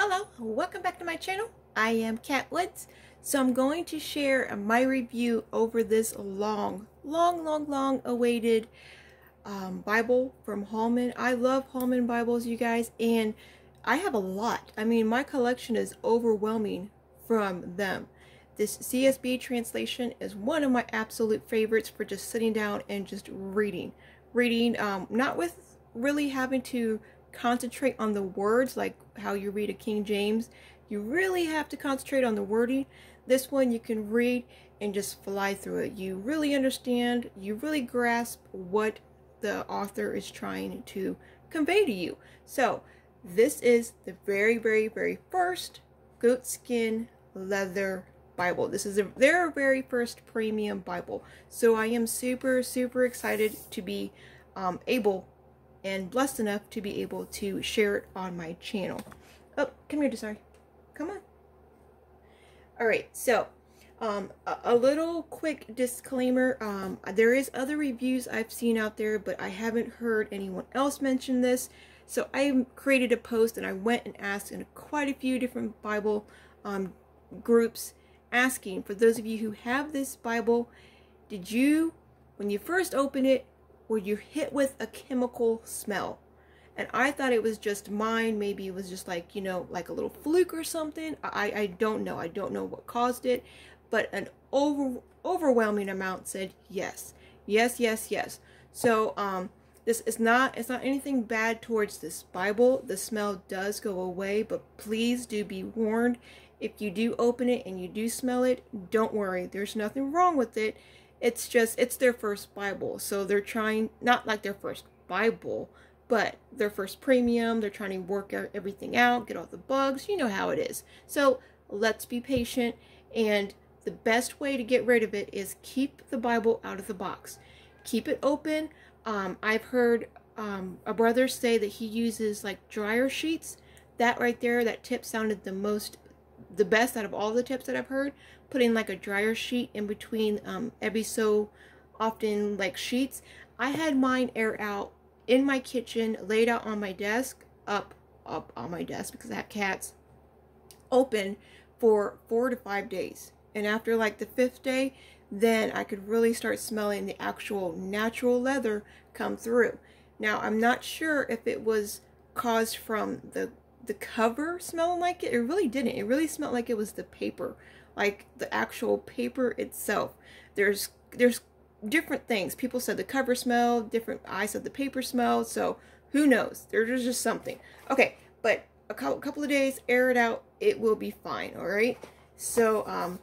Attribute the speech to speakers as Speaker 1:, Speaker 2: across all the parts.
Speaker 1: Hello, welcome back to my channel. I am Kat Woods. So I'm going to share my review over this long, long, long, long awaited um, Bible from Holman. I love Holman Bibles, you guys, and I have a lot. I mean, my collection is overwhelming from them. This CSB translation is one of my absolute favorites for just sitting down and just reading. Reading, um, not with really having to concentrate on the words like how you read a King James. You really have to concentrate on the wording. This one you can read and just fly through it. You really understand, you really grasp what the author is trying to convey to you. So, this is the very, very, very first goatskin leather Bible. This is a, their very first premium Bible. So I am super, super excited to be um, able and blessed enough to be able to share it on my channel. Oh, come here, Desari. Come on. Alright, so um, a, a, little quick disclaimer. Um, there is other reviews I've seen out there, but I haven't heard anyone else mention this. So I created a post and I went and asked in quite a few different Bible um, groups asking for those of you who have this Bible, did you, when you first open it, were you hit with a chemical smell? And I thought it was just mine. Maybe it was just like, you know, like a little fluke or something. I, I don't know. I don't know what caused it. But an over overwhelming amount said yes. Yes, yes, yes. So, um, this is not, it's not anything bad towards this Bible. The smell does go away, but please do be warned. If you do open it and you do smell it, don't worry. There's nothing wrong with it. It's just, it's their first Bible. So they're trying, not like their first Bible, but their first premium. They're trying to work everything out, get all the bugs. You know how it is. So let's be patient. And the best way to get rid of it is keep the Bible out of the box. Keep it open. Um, I've heard um, a brother say that he uses like dryer sheets. That right there, that tip sounded the most the best out of all the tips that I've heard. Putting like a dryer sheet in between um, every so often like sheets. I had mine air out in my kitchen, laid out on my desk, up up on my desk because I have cats, open for four to five days. And after like the fifth day, then I could really start smelling the actual natural leather come through. Now, I'm not sure if it was caused from the the cover smelling like it. It really didn't. It really smelled like it was the paper, like the actual paper itself. There's there's different things. People said the cover smelled, different I said the paper smelled, so who knows? There's just something. Okay, but a couple of days, air it out, it will be fine, all right? So, um,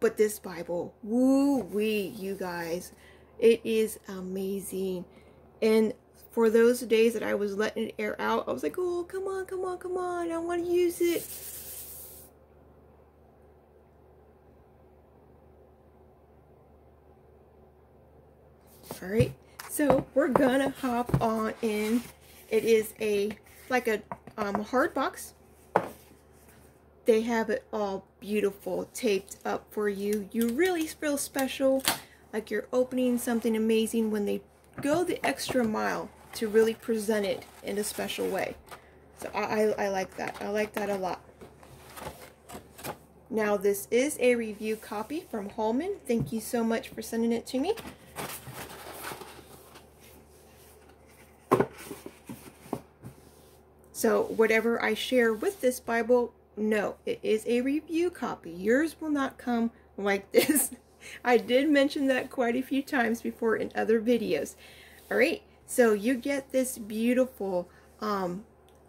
Speaker 1: but this Bible, woo-wee, you guys, it is amazing. And for those days that I was letting it air out, I was like, oh, come on, come on, come on. I want to use it. All right, so we're gonna hop on in. It is a, like a um, hard box. They have it all beautiful taped up for you. You really feel special, like you're opening something amazing when they go the extra mile to really present it in a special way. So I, I, I like that. I like that a lot. Now this is a review copy from Holman. Thank you so much for sending it to me. So whatever I share with this Bible, no, it is a review copy. Yours will not come like this. I did mention that quite a few times before in other videos. All right, so you get this beautiful, um,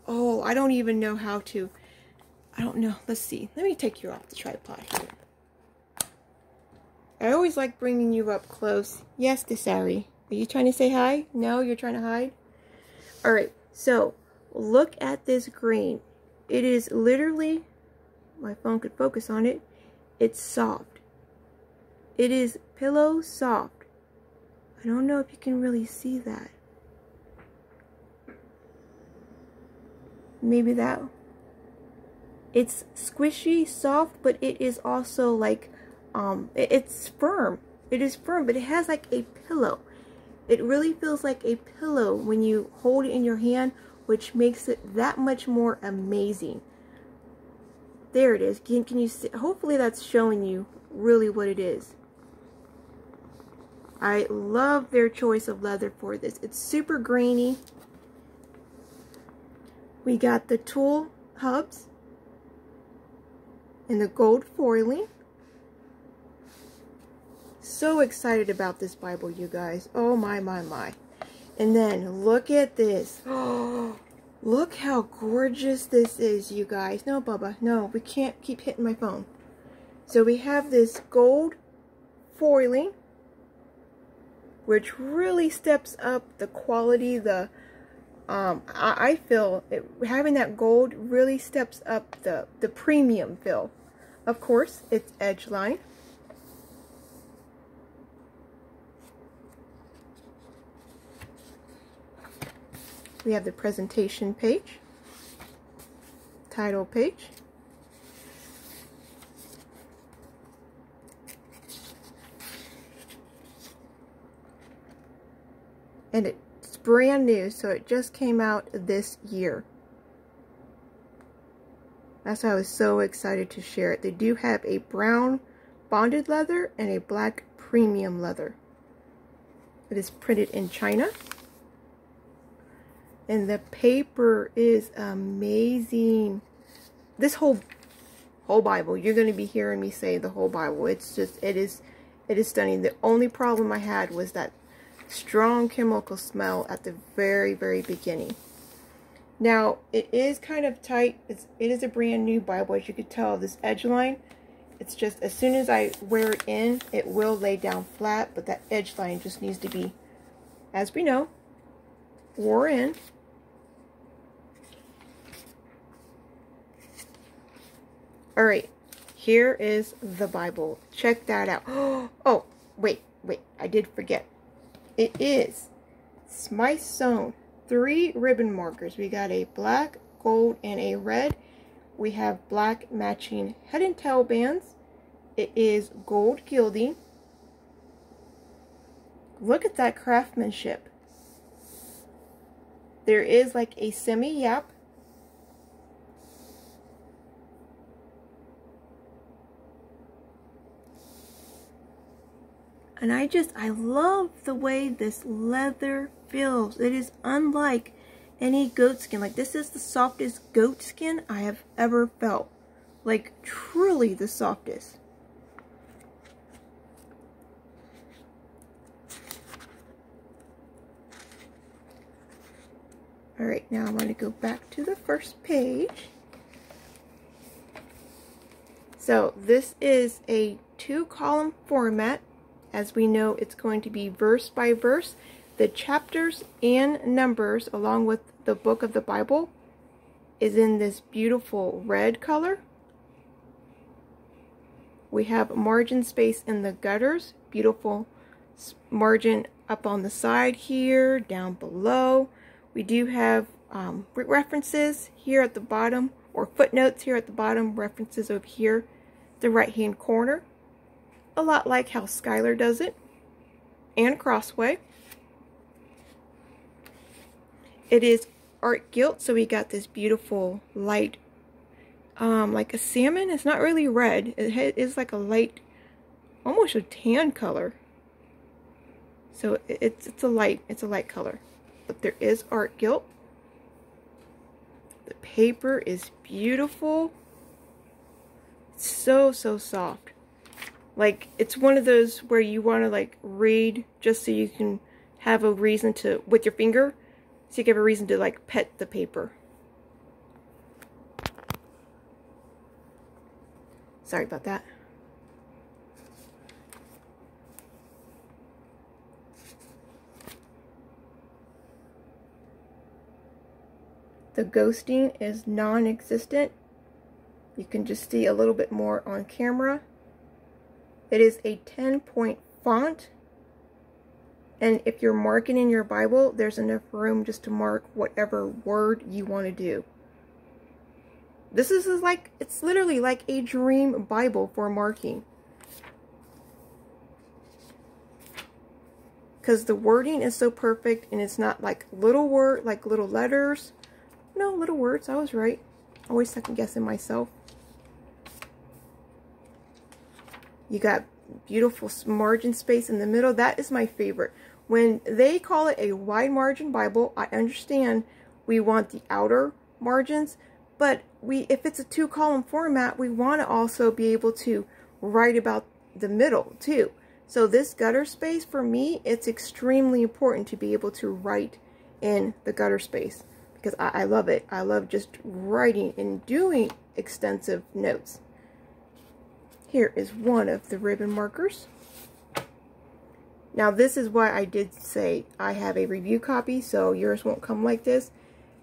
Speaker 1: oh, I don't even know how to, I don't know. Let's see. Let me take you off the tripod here. I always like bringing you up close. Yes, Desari. Are you trying to say hi? No, you're trying to hide? All right, so look at this green. It is literally, my phone could focus on it, it's soft. It is pillow soft. I don't know if you can really see that. maybe that it's squishy soft but it is also like um it's firm it is firm but it has like a pillow it really feels like a pillow when you hold it in your hand which makes it that much more amazing there it is. Can, can you see? Hopefully that's showing you really what it is. I love their choice of leather for this. It's super grainy. We got the tool hubs and the gold foiling. So excited about this Bible, you guys. Oh my, my, my. And then look at this. Look how gorgeous this is, you guys. No, Bubba, no, we can't keep hitting my phone. So we have this gold foiling, which really steps up the quality, the um, I, I feel it, having that gold really steps up the, the premium feel. Of course, it's edge line. We have the presentation page, title page, and it's brand new, so it just came out this year. That's why I was so excited to share it. They do have a brown bonded leather and a black premium leather. It is printed in China. And the paper is amazing. This whole whole Bible, you're going to be hearing me say the whole Bible. It's just, it is, it is stunning. The only problem I had was that strong chemical smell at the very, very beginning. Now, it is kind of tight. It's, it is a brand new Bible, as you could tell. This edge line, it's just, as soon as I wear it in, it will lay down flat, but that edge line just needs to be, as we know, wore in. Alright, here is the Bible. Check that out. Oh, wait, wait, I did forget. It is Smyth Sewn. Three ribbon markers. We got a black, gold, and a red. We have black matching head and tail bands. It is gold gilding. Look at that craftsmanship. There is like a semi-yap And I just, I love the way this leather feels. It is unlike any goat skin. Like this is the softest goat skin I have ever felt. Like truly the softest. Alright, now I'm going to go back to the first page. So this is a two column format as we know, it's going to be verse by verse. The chapters and numbers, along with the book of the Bible, is in this beautiful red color. We have margin space in the gutters, beautiful margin up on the side here, down below. We do have um, references here at the bottom, or footnotes here at the bottom, references over here, the right hand corner a lot like how Schuyler does it, and Crossway. It is art gilt, so we got this beautiful light, um, like a salmon. It's not really red. It is like a light, almost a tan color. So it's it's a light, it's a light color. But there is art gilt. The paper is beautiful. It's so, so soft. Like, it's one of those where you want to, like, read just so you can have a reason to, with your finger, so you have a reason to, like, pet the paper. Sorry about that. The ghosting is non-existent. You can just see a little bit more on camera. It is a 10 point font. And if you're marking in your Bible, there's enough room just to mark whatever word you want to do. This is like, it's literally like a dream Bible for marking. Because the wording is so perfect and it's not like little word, like little letters. No, little words, I was right. Always second guessing myself. You got beautiful margin space in the middle. That is my favorite. When they call it a wide margin Bible, I understand we want the outer margins, but we if it's a two column format, we want to also be able to write about the middle too. So this gutter space for me, it's extremely important to be able to write in the gutter space because I, I love it. I love just writing and doing extensive notes. Here is one of the ribbon markers. Now this is why I did say I have a review copy, so yours won't come like this.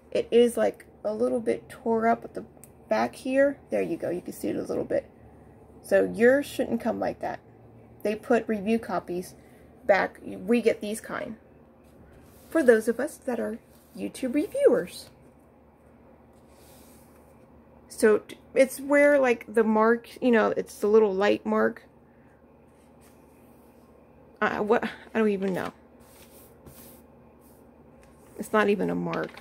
Speaker 1: It is like a little bit tore up at the back here. There you go, you can see it a little bit. So yours shouldn't come like that. They put review copies back. We get these kind. For those of us that are YouTube reviewers. So it's where like the mark, you know, it's the little light mark. Uh, what? I don't even know. It's not even a mark.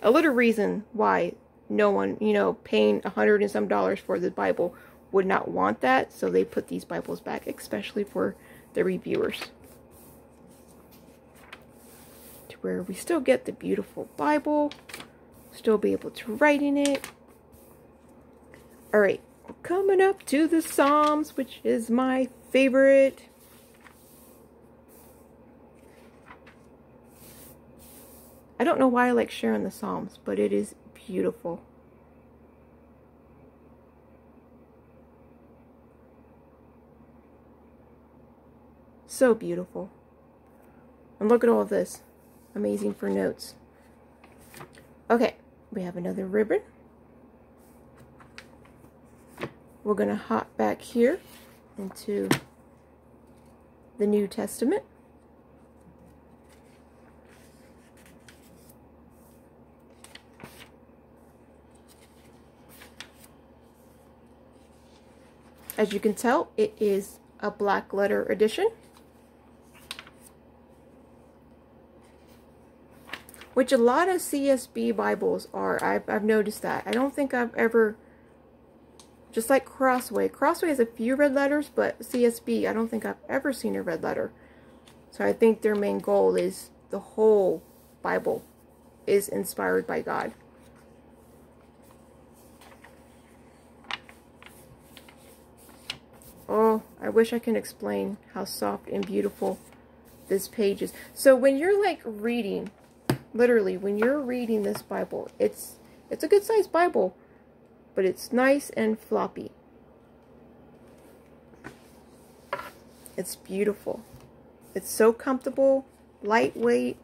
Speaker 1: A little reason why no one, you know, paying a hundred and some dollars for the Bible would not want that. So they put these Bibles back, especially for the reviewers. To where we still get the beautiful Bible, still be able to write in it. All right, coming up to the Psalms, which is my favorite. I don't know why I like sharing the Psalms, but it is beautiful. So beautiful. And look at all this. Amazing for notes. Okay, we have another ribbon. We're going to hop back here into the New Testament. As you can tell, it is a black letter edition. which a lot of CSB Bibles are. I've, I've noticed that. I don't think I've ever, just like Crossway. Crossway has a few red letters, but CSB, I don't think I've ever seen a red letter. So I think their main goal is the whole Bible is inspired by God. Oh, I wish I can explain how soft and beautiful this page is. So when you're like reading literally when you're reading this Bible, it's it's a good sized Bible, but it's nice and floppy. It's beautiful. It's so comfortable, lightweight.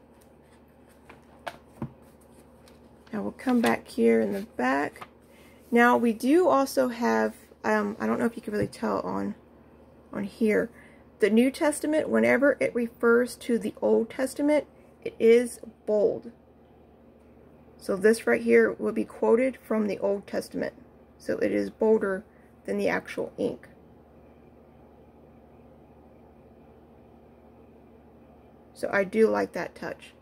Speaker 1: Now we'll come back here in the back. Now we do also have, um, I don't know if you can really tell on, on here, the New Testament, whenever it refers to the Old Testament, it is bold. So this right here will be quoted from the Old Testament. So it is bolder than the actual ink. So I do like that touch.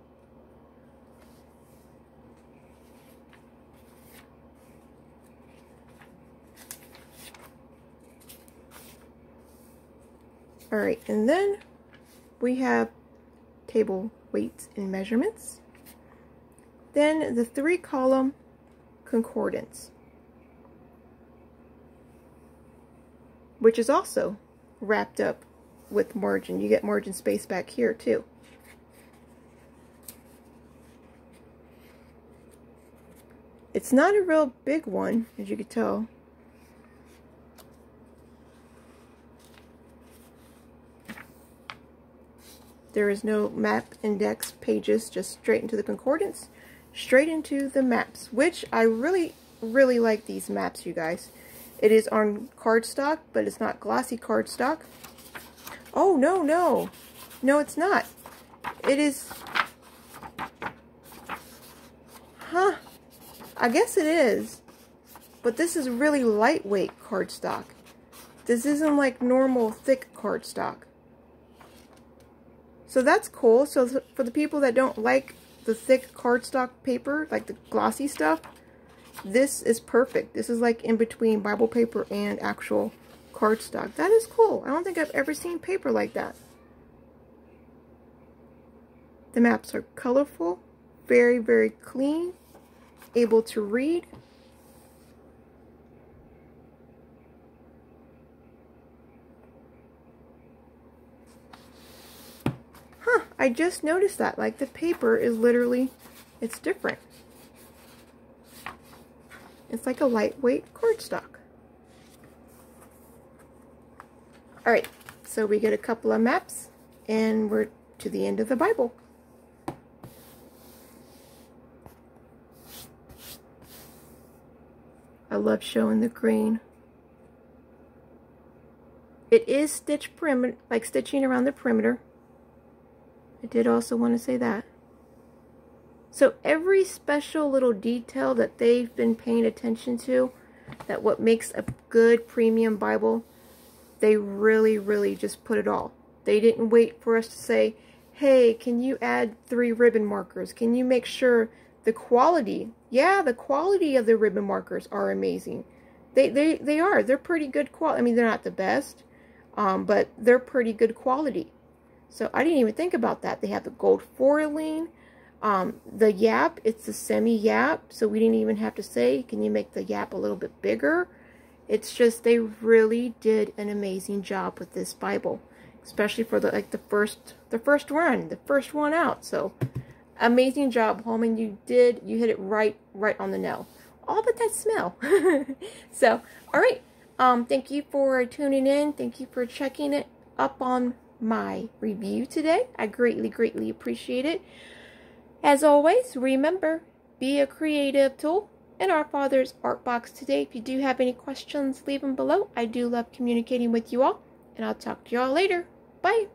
Speaker 1: Alright, and then we have table weights and measurements. Then the three column concordance, which is also wrapped up with margin. You get margin space back here too. It's not a real big one, as you can tell. There is no map index pages, just straight into the concordance, straight into the maps, which I really, really like these maps, you guys. It is on cardstock, but it's not glossy cardstock. Oh, no, no. No, it's not. It is... Huh. I guess it is. But this is really lightweight cardstock. This isn't like normal thick cardstock. So that's cool. So for the people that don't like the thick cardstock paper, like the glossy stuff, this is perfect. This is like in between Bible paper and actual cardstock. That is cool. I don't think I've ever seen paper like that. The maps are colorful, very, very clean, able to read. Huh, I just noticed that. Like the paper is literally, it's different. It's like a lightweight cardstock. Alright, so we get a couple of maps and we're to the end of the Bible. I love showing the green. It is stitch perimeter, like stitching around the perimeter. I did also want to say that. So every special little detail that they've been paying attention to, that what makes a good premium Bible, they really, really just put it all. They didn't wait for us to say, hey, can you add three ribbon markers? Can you make sure the quality, yeah, the quality of the ribbon markers are amazing. They, they, they are. They're pretty good quality. I mean, they're not the best, um, but they're pretty good quality. So I didn't even think about that. They have the gold foiling. Um, the yap, it's a semi-yap, so we didn't even have to say, can you make the yap a little bit bigger? It's just they really did an amazing job with this Bible, especially for the like the first the first run, the first one out. So amazing job, Holman. You did you hit it right right on the nail. All but that smell. so all right. Um, thank you for tuning in. Thank you for checking it up on my review today. I greatly, greatly appreciate it. As always, remember, be a creative tool in our Father's Art Box today. If you do have any questions, leave them below. I do love communicating with you all, and I'll talk to you all later. Bye.